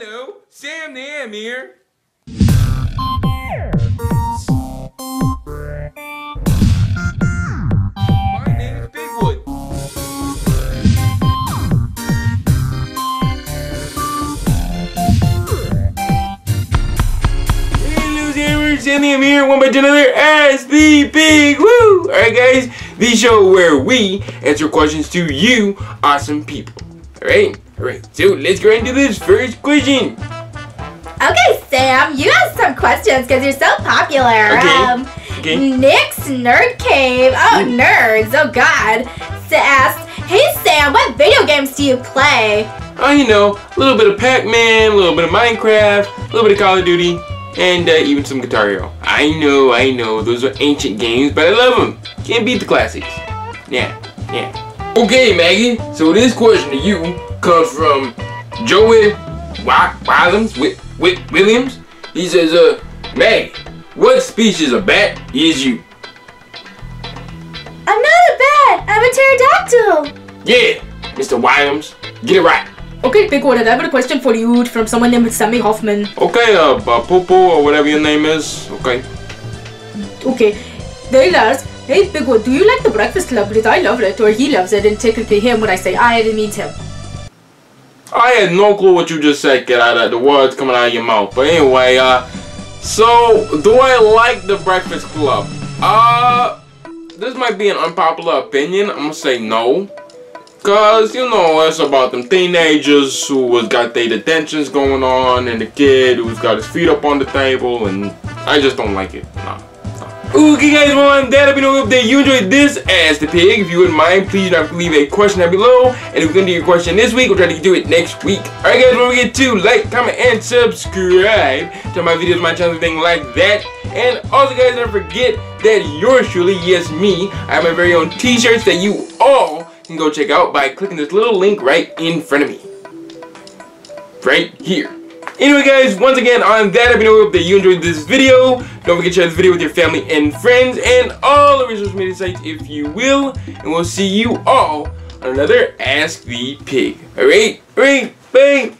Hello, Sam the Ham here. My name is Pigwood. Hello, Sammers, Sam the Ham here. One by another as the Big Woo. Alright, guys, the show where we answer questions to you, awesome people. Alright, alright, so let's go into this first question. Okay, Sam, you have some questions because you're so popular. Okay. Um, Okay. Nick's Nerd Cave, oh, nerds, oh god, asked, Hey Sam, what video games do you play? Oh, you know, a little bit of Pac-Man, a little bit of Minecraft, a little bit of Call of Duty, and uh, even some Guitar Hero. I know, I know, those are ancient games, but I love them. Can't beat the classics. Yeah, yeah. Okay, Maggie, so this question to you comes from Joey Wi- Williams, Wi- Wi- Williams. He says, uh, Maggie, what species of bat is you? I'm not a bat, I'm a pterodactyl. Yeah, Mr. Williams, get it right. Okay, Pigwood, I have a question for you from someone named Sammy Hoffman. Okay, uh, uh Popo or whatever your name is. Okay. Okay, they ask, Hey, Pigwood, do you like the Breakfast Club? Because I love it, or he loves it, and technically him when I say I, it means him. I had no clue what you just said, get out of the words coming out of your mouth. But anyway, uh, so do I like the Breakfast Club? Uh, this might be an unpopular opinion. I'm gonna say no. Cause you know it's about them teenagers who was got their detentions going on, and the kid who's got his feet up on the table, and I just don't like it. No. Okay guys, well I'm that. Let me know if you enjoyed this as the pig. If you wouldn't mind, please don't leave a question down below. And if we're gonna do your question this week, we'll try to do it next week. Alright guys, don't forget to like, comment, and subscribe to my videos, my channel, everything like that. And also guys, don't forget that yours truly, yes me, I have my very own t-shirts that you all can go check out by clicking this little link right in front of me. Right here. Anyway guys, once again on that, me know that you enjoyed this video. Don't forget to share this video with your family and friends and all the social media sites if you will. And we'll see you all on another Ask the Pig. Alright? Alright, bye!